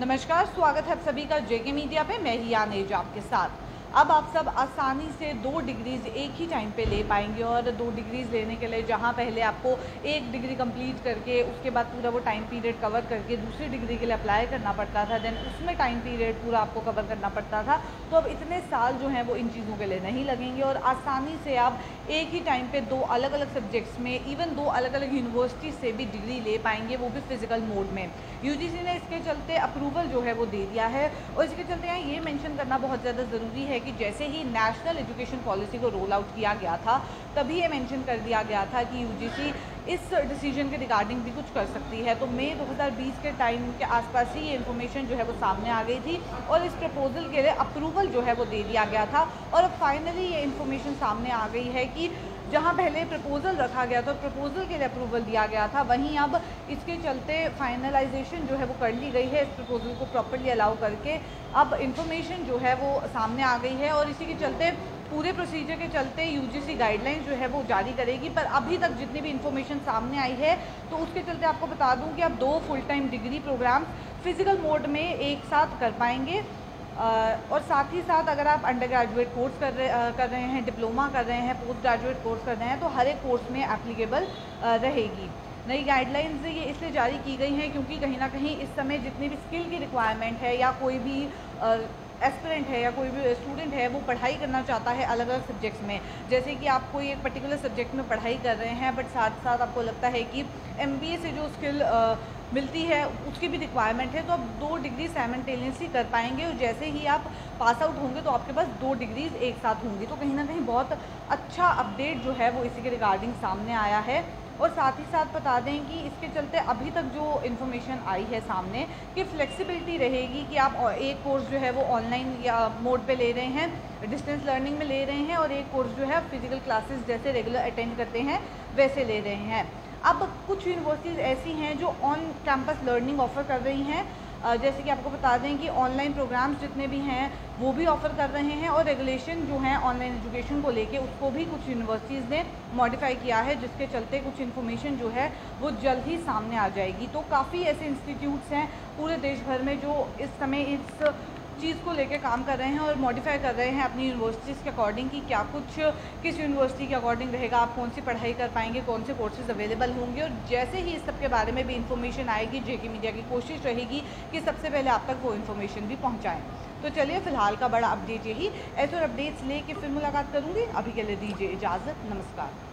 नमस्कार स्वागत है आप सभी का जेके मीडिया पे। मैं ही आनेज आपके साथ। अब आप सब आसानी से दो डिग्रीज एक ही टाइम पे ले पाएँगे और दो डिग्रीज लेने के लिए जहाँ पहले आपको एक डिग्री कंप्लीट करके, उसके बाद पूरा वो टाइम पीरियड कवर करके दूसरी डिग्री के लिए अप्लाई करना पड़ता था देन उसमें टाइम पीरियड पूरा आपको कवर करना पड़ता था। तो अब इतने साल जो हैं वो इन चीज़ों के लिए नहीं लगेंगे और आसानी से आप एक ही टाइम पर दो अलग अलग सब्जेक्ट्स में इवन दो अलग अलग यूनिवर्सिटी से भी डिग्री ले पाएँगे वो भी फ़िज़िकल मोड में। यूजीसी ने इसके चलते अप्रूवल जो है वो दे दिया है और इसके चलते यहाँ ये मैंशन करना बहुत ज़्यादा ज़रूरी है कि जैसे ही नेशनल एजुकेशन पॉलिसी को रोल आउट किया गया था, तभी ये मेंशन कर दिया गया था कि यूजीसी इस डिसीज़न के रिगार्डिंग भी कुछ कर सकती है। तो मई 2020 के टाइम के आसपास ही ये इन्फॉर्मेशन जो है वो सामने आ गई थी और इस प्रपोजल के लिए अप्रूवल जो है वो दे दिया गया था। और अब फाइनली ये इन्फॉर्मेशन सामने आ गई है कि जहाँ पहले प्रपोज़ल रखा गया था प्रपोज़ल के लिए अप्रूवल दिया गया था, वहीं अब इसके चलते फाइनलाइजेशन जो है वो कर ली गई है, इस प्रपोज़ल को प्रॉपरली अलाउ करके। अब इन्फॉर्मेशन जो है वो सामने आ गई है और इसी के चलते, पूरे प्रोसीजर के चलते यूजीसी गाइडलाइंस जो है वो जारी करेगी। पर अभी तक जितनी भी इन्फॉर्मेशन सामने आई है तो उसके चलते आपको बता दूँ कि आप दो full time degree program physical mode में एक साथ कर पाएँगे। और साथ ही साथ अगर आप अंडर ग्रेजुएट कोर्स कर रहे कर रहे हैं डिप्लोमा कर रहे हैं पोस्ट ग्रेजुएट कोर्स कर रहे हैं तो हर एक कोर्स में एप्लीकेबल रहेगी। नई गाइडलाइंस ये इसलिए जारी की गई हैं क्योंकि कहीं ना कहीं इस समय जितनी भी स्किल की रिक्वायरमेंट है या कोई भी एस्पिरेंट है या कोई भी स्टूडेंट है, वो पढ़ाई करना चाहता है अलग अलग सब्जेक्ट्स में। जैसे कि आप कोई एक पर्टिकुलर सब्जेक्ट में पढ़ाई कर रहे हैं बट साथ साथ आपको लगता है कि एमबीए से जो स्किल मिलती है, उसकी भी रिक्वायरमेंट है तो आप दो डिग्री साइमल्टेनियसली कर पाएँगे और जैसे ही आप पास आउट होंगे तो आपके पास दो डिग्रीज एक साथ होंगी। तो कहीं ना कहीं बहुत अच्छा अपडेट जो है वो इसी के रिगार्डिंग सामने आया है। और साथ ही साथ बता दें कि इसके चलते अभी तक जो इन्फॉर्मेशन आई है सामने कि फ्लेक्सिबिलिटी रहेगी कि आप एक कोर्स जो है वो ऑनलाइन या मोड पे ले रहे हैं डिस्टेंस लर्निंग में ले रहे हैं और एक कोर्स जो है फ़िज़िकल क्लासेस जैसे रेगुलर अटेंड करते हैं, वैसे ले रहे हैं। अब कुछ यूनिवर्सिटीज़ ऐसी हैं जो ऑन कैंपस लर्निंग ऑफ़र कर रही हैं। जैसे कि आपको बता दें कि ऑनलाइन प्रोग्राम्स जितने भी हैं, वो भी ऑफ़र कर रहे हैं और रेगुलेशन जो हैं ऑनलाइन एजुकेशन को लेके उसको भी कुछ यूनिवर्सिटीज़ ने मॉडिफाई किया है, जिसके चलते कुछ इन्फॉर्मेशन जो है वो जल्द ही सामने आ जाएगी। तो काफ़ी ऐसे इंस्टीट्यूट्स हैं पूरे देश भर में जो इस समय इस चीज़ को लेकर काम कर रहे हैं और मॉडिफाई कर रहे हैं अपनी यूनिवर्सिटीज़ के अकॉर्डिंग कि क्या कुछ, किस यूनिवर्सिटी के अकॉर्डिंग रहेगा, आप कौन सी पढ़ाई कर पाएँगे, कौन से कोर्सेज अवेलेबल होंगे और जैसे ही इस सब के बारे में भी इन्फॉर्मेशन आएगी जेके मीडिया की कोशिश रहेगी कि सबसे पहले आप तक वो इन्फॉर्मेशन भी पहुँचाएँ। तो चलिए फ़िलहाल का बड़ा अपडेट यही। ऐसे और अपडेट्स लेके फिर मुलाकात करूँगी। अभी के लिए दीजिए इजाज़त। नमस्कार।